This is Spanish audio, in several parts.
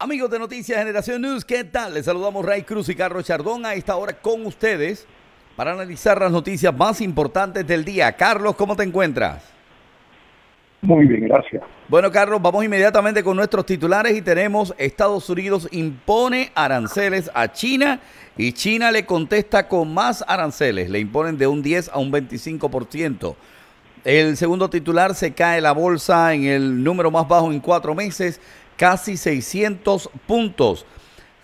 Amigos de Noticias Generación News, ¿qué tal? Les saludamos Ray Cruz y Carlos Chardón a esta hora con ustedes para analizar las noticias más importantes del día. Carlos, ¿cómo te encuentras? Muy bien, gracias. Bueno, Carlos, vamos inmediatamente con nuestros titulares y tenemos Estados Unidos impone aranceles a China y China le contesta con más aranceles, le imponen de un 10 a un 25%. El segundo titular se cae la bolsa en el número más bajo en cuatro meses, casi 600 puntos.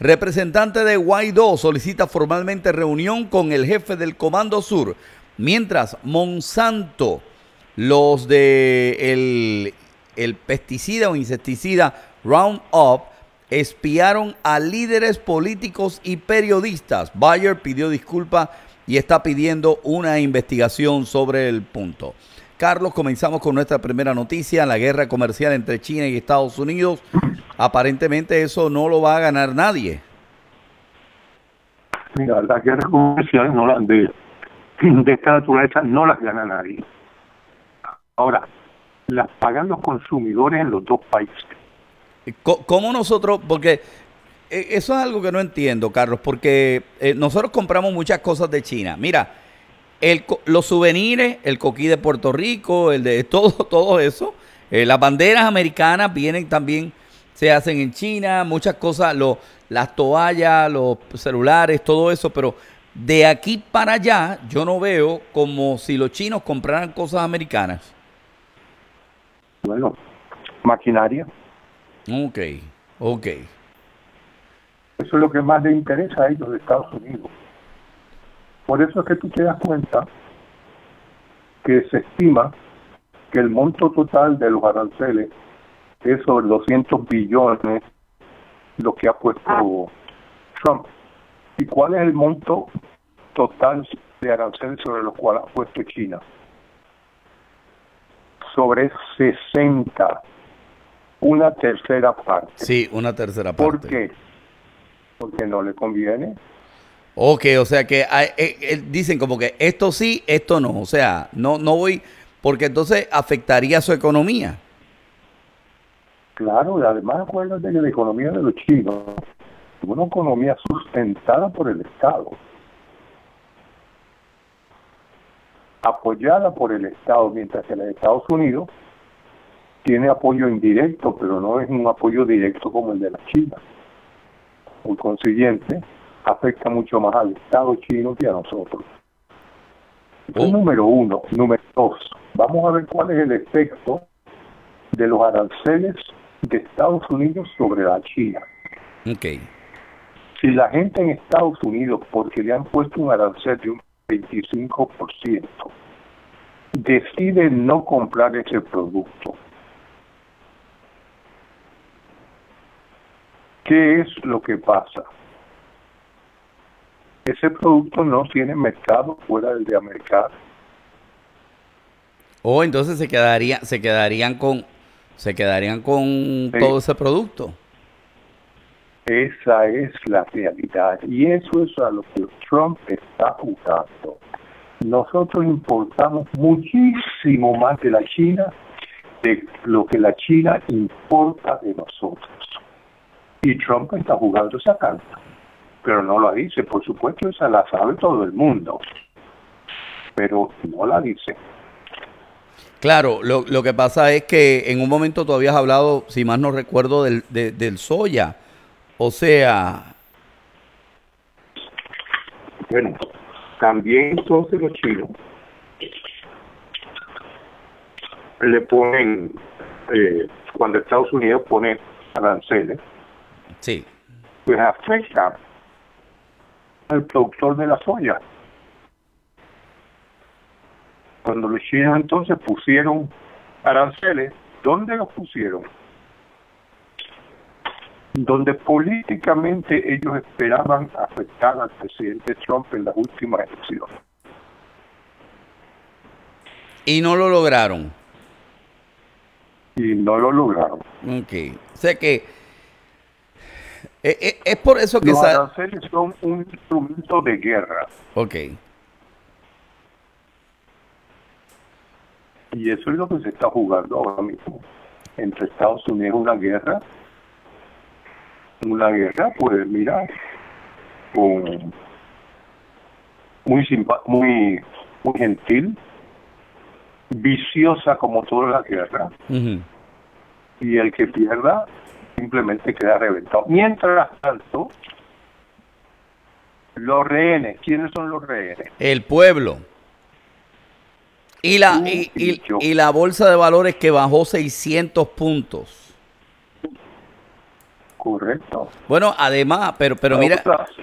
Representante de Guaidó solicita formalmente reunión con el jefe del Comando Sur, mientras Monsanto los de el, pesticida o insecticida Roundup espiaron a líderes políticos y periodistas. Bayer pidió disculpas y está pidiendo una investigación sobre el punto. Carlos, comenzamos con nuestra primera noticia, la guerra comercial entre China y Estados Unidos. Aparentemente eso no lo va a ganar nadie. Mira, la guerra comercial no la, de, de esta naturaleza no las gana nadie. Ahora, las pagan los consumidores en los dos países. ¿Cómo nosotros? Porque eh, eso es algo que no entiendo, Carlos, porque eh, nosotros compramos muchas cosas de China. Mira, el, los souvenirs, el coquí de Puerto Rico, el de todo, todo eso, eh, las banderas americanas vienen también, se hacen en China, muchas cosas, lo, las toallas, los celulares, todo eso, pero de aquí para allá yo no veo como si los chinos compraran cosas americanas. Bueno, maquinaria. Ok, ok. Eso es lo que más le interesa a ellos de Estados Unidos. Por eso es que tú te das cuenta que se estima que el monto total de los aranceles es sobre 200 billones lo que ha puesto Trump. ¿Y cuál es el monto total de aranceles sobre los cuales ha puesto China? sobre 60, una tercera parte. Sí, una tercera parte. ¿Por qué? Porque no le conviene. Ok, o sea que hay, eh, eh, dicen como que esto sí, esto no. O sea, no, no voy, porque entonces afectaría su economía. Claro, y además acuérdate que la economía de los chinos es una economía sustentada por el Estado. apoyada por el Estado, mientras que la de Estados Unidos tiene apoyo indirecto, pero no es un apoyo directo como el de la China. Por consiguiente, afecta mucho más al Estado chino que a nosotros. Oh. número uno. Número dos, vamos a ver cuál es el efecto de los aranceles de Estados Unidos sobre la China. Okay. Si la gente en Estados Unidos, porque le han puesto un arancel de un 25%, decide no comprar ese producto. ¿Qué es lo que pasa? Ese producto no tiene mercado fuera del de América. O oh, entonces se quedaría, se quedarían con, se quedarían con todo ese producto. Esa es la realidad y eso es a lo que Trump está jugando. Nosotros importamos muchísimo más de la China de lo que la China importa de nosotros. Y Trump está jugando esa carta, pero no la dice. Por supuesto, esa la sabe todo el mundo, pero no la dice. Claro, lo, lo que pasa es que en un momento tú habías hablado, si más no recuerdo, del, del soya o sea... Bueno, también entonces los chinos le ponen, eh, cuando Estados Unidos pone aranceles, sí. pues afecta al productor de la soya. Cuando los chinos entonces pusieron aranceles, ¿dónde los pusieron? donde políticamente ellos esperaban afectar al presidente Trump en las últimas elecciones. Y no lo lograron. Y no lo lograron. Ok. O sea que eh, eh, es, por eso que... Los aranceles son un instrumento de guerra. Ok. Y eso es lo que se está jugando ahora mismo. Entre Estados Unidos una guerra una guerra, pues mira, con muy muy muy gentil, viciosa como toda la guerra. Y el que pierda simplemente queda reventado. Mientras tanto, los rehenes, ¿quiénes son los rehenes? El pueblo. Y la, y, y, la bolsa de valores que bajó 600 puntos. Correcto. Bueno, además, pero pero mira...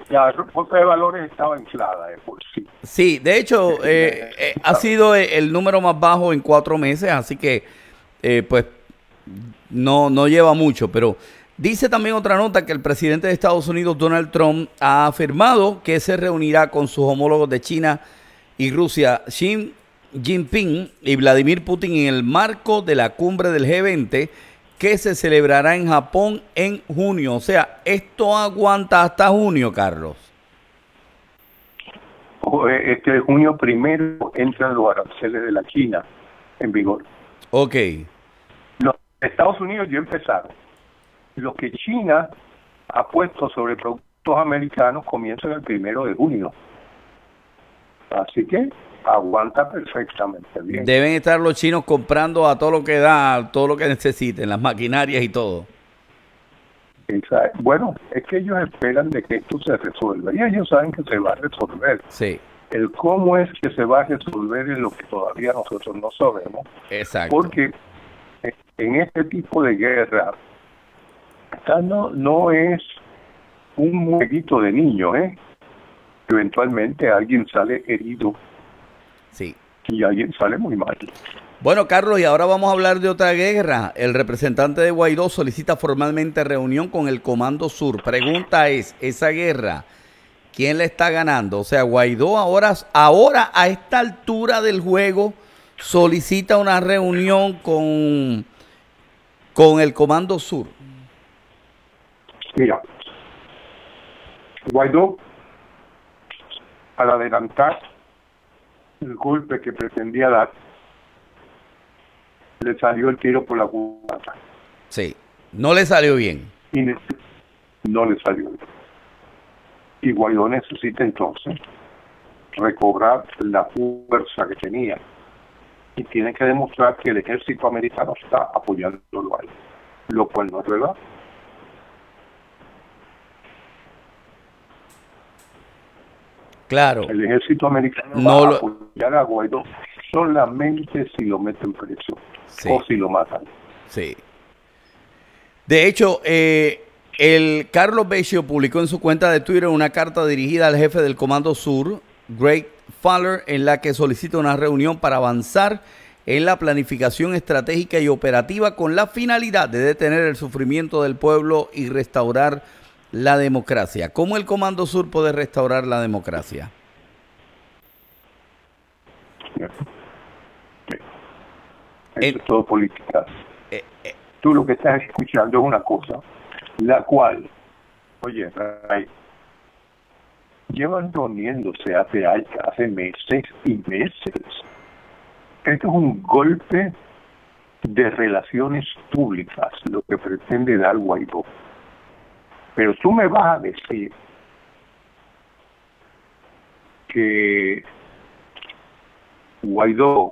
La bolsa de valores estaba inflada de por sí. Sí, de hecho, eh, eh, ha sido el número más bajo en cuatro meses, así que, eh, pues, no, no lleva mucho, pero Dice también otra nota que el presidente de Estados Unidos, Donald Trump, ha afirmado que se reunirá con sus homólogos de China y Rusia, Xi Jinping y Vladimir Putin en el marco de la cumbre del G20 que se celebrará en Japón en junio. O sea, esto aguanta hasta junio, Carlos. Este junio primero entran los aranceles de la China en vigor. Ok. Estados Unidos ya empezaron lo que China ha puesto sobre productos americanos comienza el primero de junio. Así que aguanta perfectamente bien. Deben estar los chinos comprando a todo lo que da, todo lo que necesiten, las maquinarias y todo. Bueno, es que ellos esperan de que esto se resuelva y ellos saben que se va a resolver. Sí. El cómo es que se va a resolver es lo que todavía nosotros no sabemos. Exacto. Porque en este tipo de guerra no, no es un jueguito de niño, ¿eh? Eventualmente alguien sale herido. Sí. Y alguien sale muy mal. Bueno, Carlos, y ahora vamos a hablar de otra guerra. El representante de Guaidó solicita formalmente reunión con el Comando Sur. Pregunta es, esa guerra, ¿quién le está ganando? O sea, Guaidó ahora, ahora a esta altura del juego solicita una reunión con, con el Comando Sur. Mira, Guaidó, al adelantar el golpe que pretendía dar, le salió el tiro por la culata. Sí, no le salió bien. Y no le salió bien. Y Guaidó necesita entonces recobrar la fuerza que tenía y tiene que demostrar que el ejército americano está apoyándolo a él, lo cual no es verdad. Claro. El ejército americano no va a apoyar a Guaidó solamente si lo meten preso o si lo matan. Sí. De hecho, eh, el Carlos Beccio publicó en su cuenta de Twitter una carta dirigida al jefe del Comando Sur, Greg Faller, en la que solicita una reunión para avanzar en la planificación estratégica y operativa con la finalidad de detener el sufrimiento del pueblo y restaurar la democracia. ¿Cómo el Comando Sur puede restaurar la democracia? es todo política. Eh, eh. Tú lo que estás escuchando es una cosa, la cual, oye, llevan reuniéndose hace, hace meses y meses. Esto es un golpe de relaciones públicas, lo que pretende dar Guaidó. Pero tú me vas a decir que Guaidó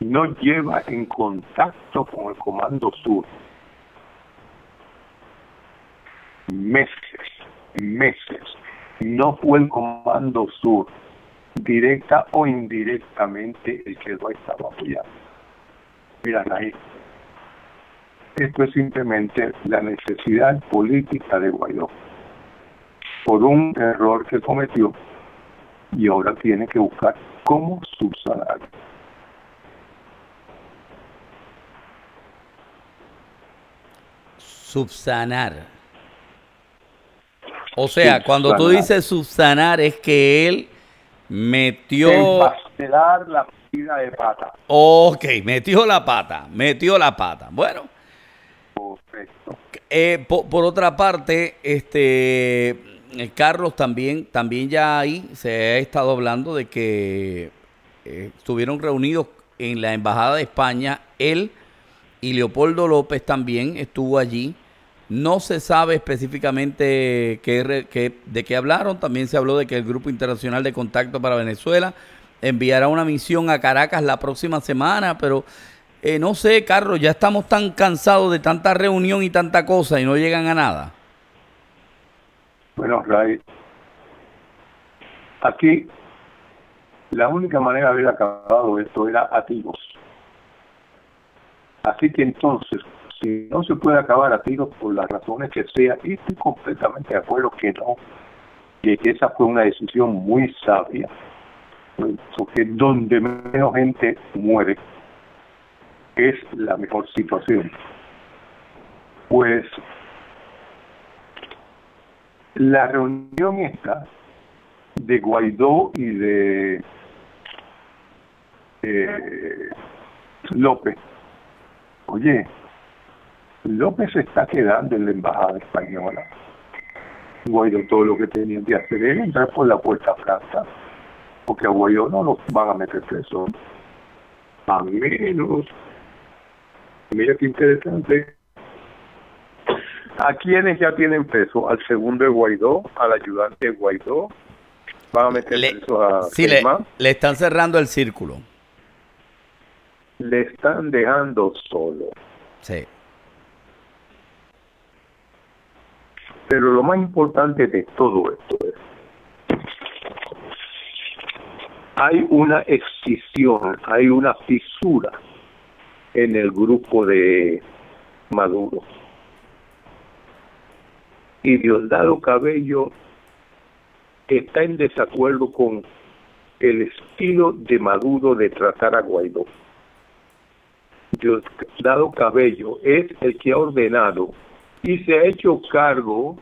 no lleva en contacto con el Comando Sur meses, meses. No fue el Comando Sur, directa o indirectamente, el que lo estaba apoyando. Mira, ahí esto es simplemente la necesidad política de Guaidó por un error que cometió y ahora tiene que buscar cómo subsanar. Subsanar. O sea, cuando tú dices subsanar es que él metió... Empastelar la vida de pata. Ok, metió la pata, metió la pata. Bueno, eh, por, otra parte, este Carlos también, también ya ahí se ha estado hablando de que eh, estuvieron reunidos en la Embajada de España, él y Leopoldo López también estuvo allí No se sabe específicamente qué, de qué hablaron. También se habló de que el Grupo Internacional de Contacto para Venezuela enviará una misión a Caracas la próxima semana, pero eh, no sé, Carlos, ya estamos tan cansados de tanta reunión y tanta cosa y no llegan a nada. Bueno, Ray, aquí la única manera de haber acabado esto era a. Así que entonces, si no se puede acabar a tiros por las razones que sea, y estoy completamente de acuerdo que no, que esa fue una decisión muy sabia, porque donde menos gente muere es la mejor situación. Pues la reunión esta de Guaidó y de eh, López, oye, López se está quedando en la embajada española. Guaidó todo lo que tenía que hacer era entrar por la puerta franca, porque a Guaidó no lo van a meter preso. A menos, mira qué interesante, a quienes ya tienen preso, al segundo de Guaidó, al ayudante de Guaidó, van a meter preso a sí, le, le están cerrando el círculo. Le están dejando solo. Sí. Pero lo más importante de todo esto es, hay una excisión, hay una fisura en el grupo de Maduro. Y Diosdado Cabello está en desacuerdo con el estilo de Maduro de tratar a Guaidó. Diosdado Cabello es el que ha ordenado y se ha hecho cargo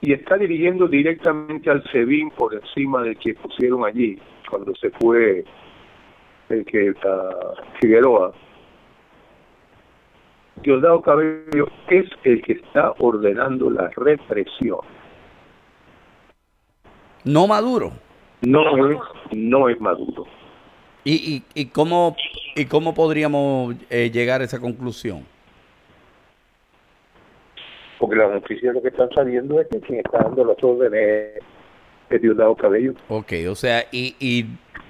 y está dirigiendo directamente al SEBIN por encima del que pusieron allí cuando se fue el que uh, Figueroa. Diosdado Cabello es el que está ordenando la represión. No Maduro. No es, no es Maduro. ¿Y, y, y, cómo, y cómo podríamos eh, llegar a esa conclusión? Porque las noticias lo que están saliendo es que quien está dando las órdenes es Diosdado Cabello. Ok, o sea, y, y,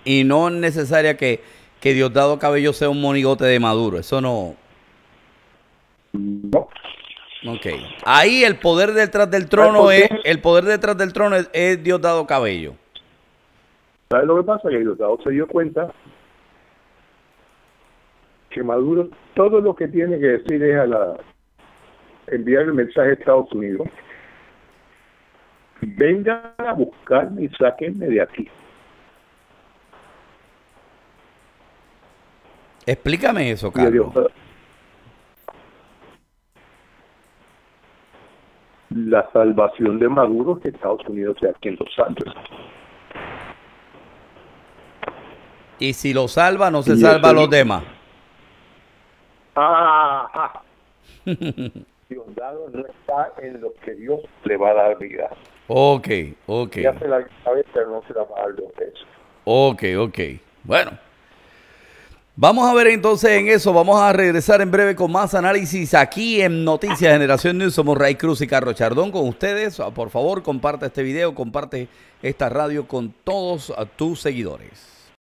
y no es necesaria que, que Diosdado Cabello sea un monigote de Maduro, eso no... No. Ok. Ahí el poder detrás del trono es el poder detrás del trono es, es Diosdado Cabello. ¿Sabes lo que pasa? Que Diosdado se dio cuenta que Maduro todo lo que tiene que decir es a la enviar el mensaje a Estados Unidos, vengan a buscarme y sáquenme de aquí. Explícame eso, Carlos. La salvación de Maduro es que Estados Unidos sea quien lo salve. Y si lo salva, no se salva a los demás. Ah, Diosdado no está en lo que Dios le va a dar vida. Ok, ok. Ya se la sabe, pero no se la va a dar dos veces. Ok, ok. Bueno. Vamos a ver entonces en eso. Vamos a regresar en breve con más análisis aquí en Noticias Generación News. Somos Ray Cruz y Carlos Chardón con ustedes. Por favor, comparte este video, comparte esta radio con todos tus seguidores.